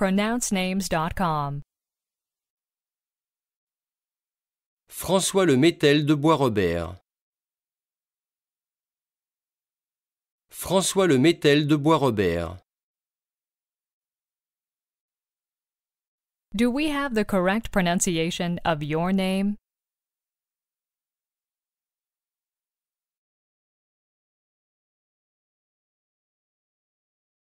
pronouncenames.com. François Le Métel de Boisrobert. François Le Métel de Boisrobert. Do we have the correct pronunciation of your name?